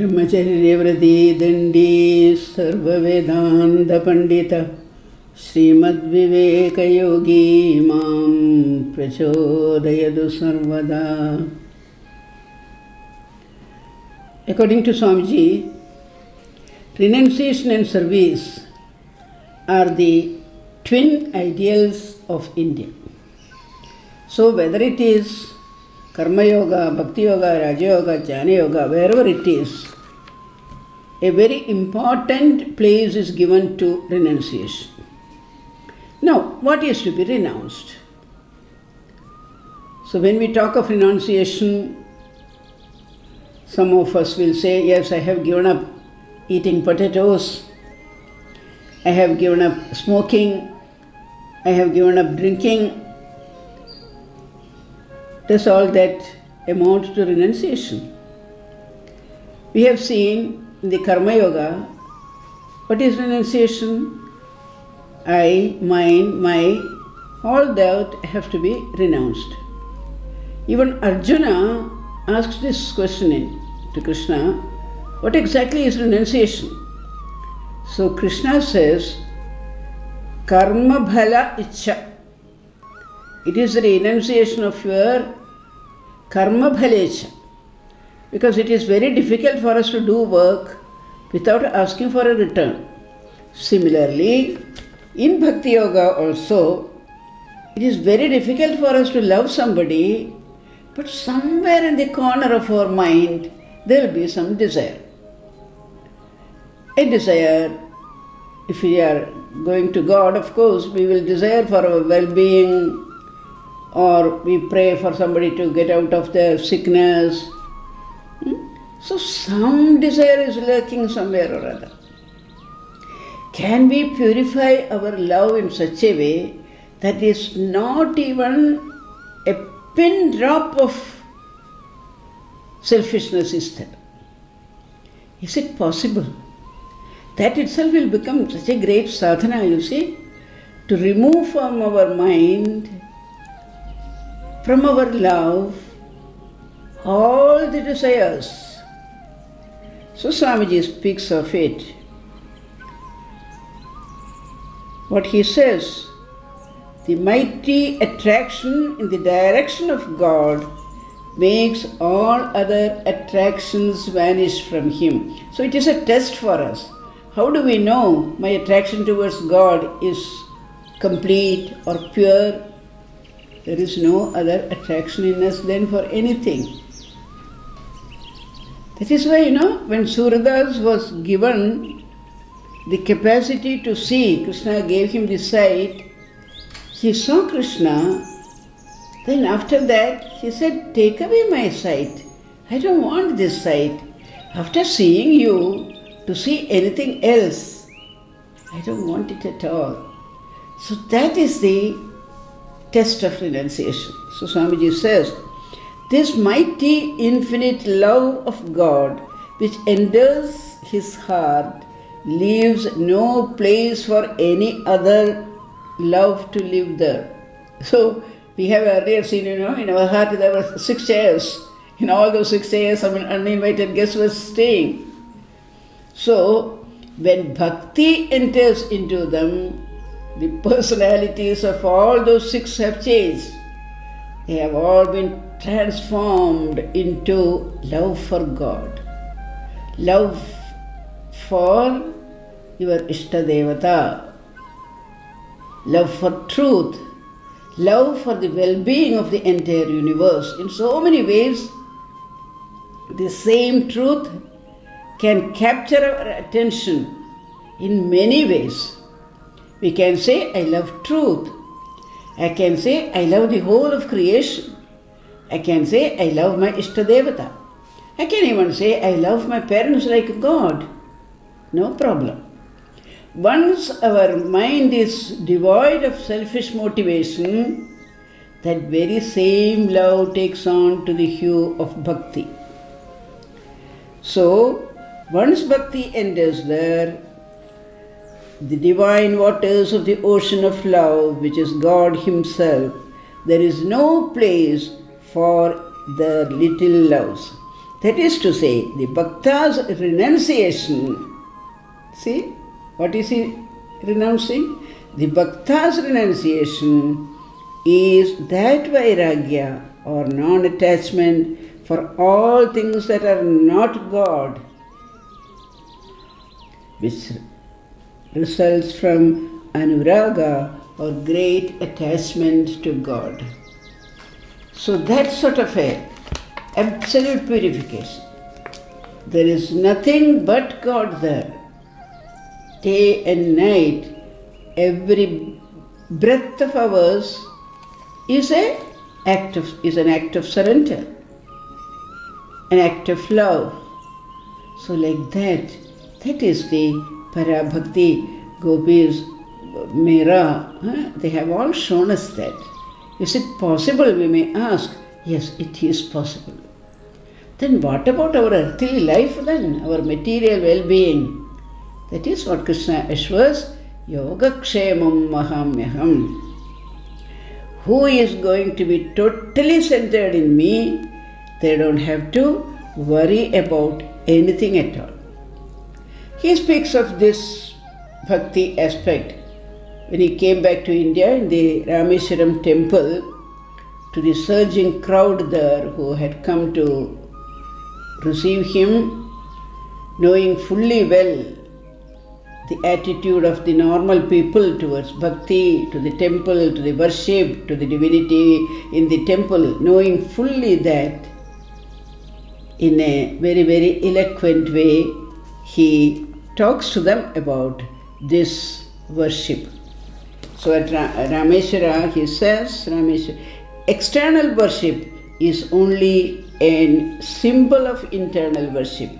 ब्रह्मचर्यव्रती दंडी सर्ववेदांत पंडित श्रीमद्विवेक योगी माँ प्रचोदयदु सर्वदा। According to Swami ji renunciation and service are the twin ideals of India so whether it is Karma Yoga, Bhakti Yoga, Raja Yoga, Jnana Yoga, wherever it is, a very important place is given to renunciation. Now, what is to be renounced? So, when we talk of renunciation, some of us will say, Yes, I have given up eating potatoes, I have given up smoking, I have given up drinking. Does all that amount to renunciation? We have seen in the Karma Yoga what is renunciation? I, mine, my, all that have to be renounced. Even Arjuna asked this question to Krishna what exactly is renunciation? So Krishna says, Karma bhala icha. It is the renunciation of your karma bhalecha. Because it is very difficult for us to do work without asking for a return. Similarly, in Bhakti Yoga also, it is very difficult for us to love somebody, but somewhere in the corner of our mind, there will be some desire. A desire, if we are going to God, of course, we will desire for our well being, or we pray for somebody to get out of their sickness. Hmm? So, some desire is lurking somewhere or other. Can we purify our love in such a way that is not even a pin drop of selfishness is there? Is it possible? That itself will become such a great sadhana, you see, to remove from our mind, from our love, all the desires. So Swamiji speaks of it. What he says, the mighty attraction in the direction of God makes all other attractions vanish from Him. So it is a test for us. How do we know my attraction towards God is complete or pure? There is no other attraction in us than for anything. That is why, you know, when Suradas was given the capacity to see, Krishna gave him the sight, he saw Krishna. Then after that, he said, Take away my sight. I don't want this sight. After seeing you, to see anything else, I don't want it at all. So that is the test of renunciation. So Swamiji says, this mighty infinite love of God which enters his heart leaves no place for any other love to live there. So we have earlier seen, you know, in our heart there were six chairs. In all those six chairs, some uninvited guest was staying. So when bhakti enters into them, the personalities of all those six have changed. They have all been transformed into love for God, love for your Ishtadevata, love for truth, love for the well being of the entire universe. In so many ways, the same truth can capture our attention in many ways. We can say, I love truth. I can say, I love the whole of creation. I can say, I love my Ishtadevata. I can even say, I love my parents like God. No problem. Once our mind is devoid of selfish motivation, that very same love takes on to the hue of bhakti. So, once bhakti enters there, the divine waters of the ocean of love, which is God Himself, there is no place for the little loves. That is to say, the Bhakta's renunciation. See, what is he renouncing? The Bhakta's renunciation is that Vairagya or non attachment for all things that are not God, which results from anuraga or great attachment to God. So that sort of a absolute purification. There is nothing but God there. Day and night, every breath of ours is a act of is an act of surrender, an act of love. So like that, that is the Parabhakti Gopis Meera. Huh? They have all shown us that. Is it possible? We may ask. Yes, it is possible. Then what about our earthly life then? Our material well-being? That is what Krishna assures, Yogakshemam Vahamyaham. Who is going to be totally centered in me, they don't have to worry about anything at all. He speaks of this bhakti aspect. When he came back to India in the Rameswaram temple to the surging crowd there who had come to receive him, knowing fully well the attitude of the normal people towards bhakti, to the temple, to the worship, to the divinity in the temple, knowing fully that in a very, very eloquent way, he talks to them about this worship. So at Rameshwara, he says, Rameshwara, external worship is only a symbol of internal worship.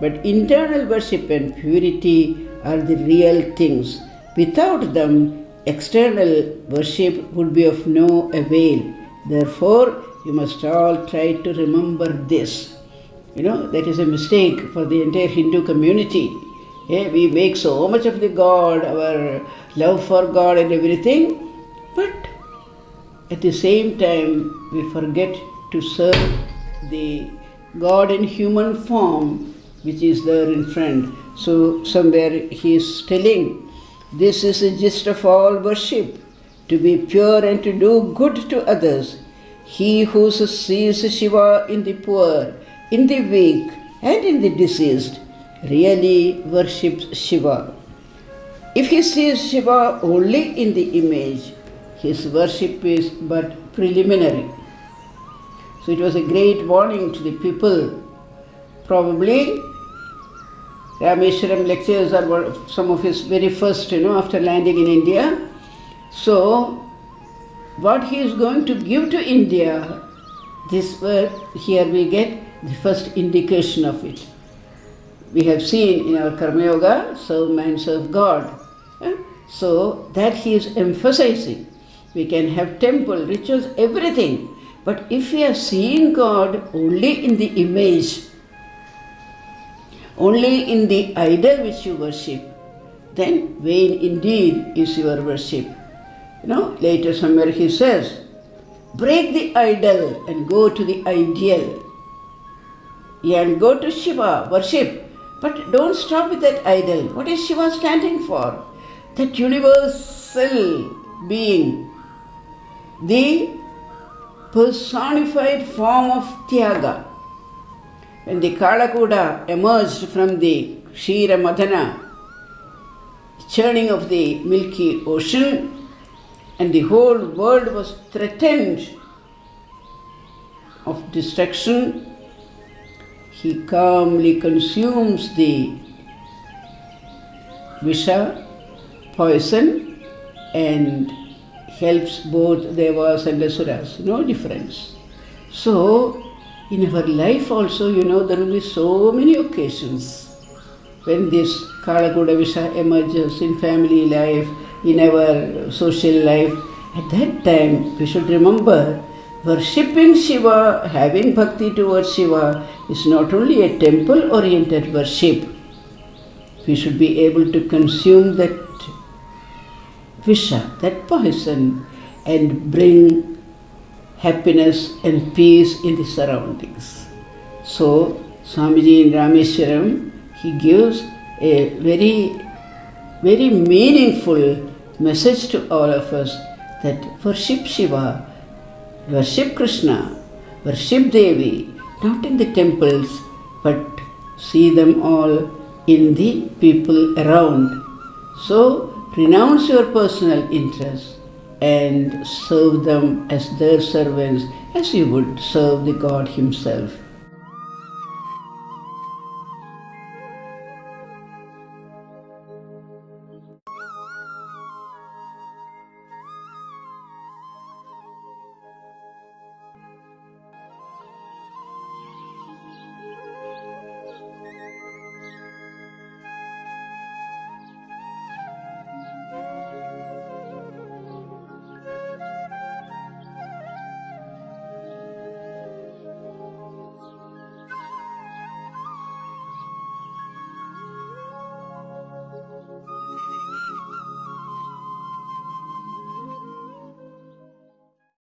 But internal worship and purity are the real things. Without them, external worship would be of no avail. Therefore, you must all try to remember this. You know, that is a mistake for the entire Hindu community. We make so much of the God, our love for God and everything, but at the same time we forget to serve the God in human form which is there in front. So somewhere he is telling this is the gist of all worship to be pure and to do good to others. He who sees Shiva in the poor, in the weak, and in the deceased really worships Shiva. If he sees Shiva only in the image, his worship is but preliminary. So it was a great warning to the people. Probably Rameshwaram lectures are some of his very first, you know, after landing in India. So, what he is going to give to India, this word, here we get the first indication of it. We have seen in our Karma Yoga, serve man, serve God. So, that he is emphasizing. We can have temple, rituals, everything. But if we are seeing God only in the image, only in the idol which you worship, then vain indeed is your worship. You know, later somewhere he says, break the idol and go to the ideal. And go to Shiva, worship. But don't stop with that idol. What is Shiva standing for? That universal being, the personified form of Tyaga. When the Kalakuda emerged from the Shira Madana, churning of the milky ocean, and the whole world was threatened of destruction, he calmly consumes the Visha, poison, and helps both Devas and Asuras. No difference. So, in our life also, you know, there will be so many occasions when this Kalakuda Visha emerges in family life, in our social life. At that time, we should remember worshipping Shiva, having bhakti towards Shiva is not only a temple oriented worship. We should be able to consume that visha, that poison, and bring happiness and peace in the surroundings. So, Swamiji in Rameswaram, he gives a very, very meaningful message to all of us that worship Shiva, worship Krishna, worship Devi, not in the temples, but see them all in the people around. So, renounce your personal interests and serve them as their servants as you would serve the God Himself.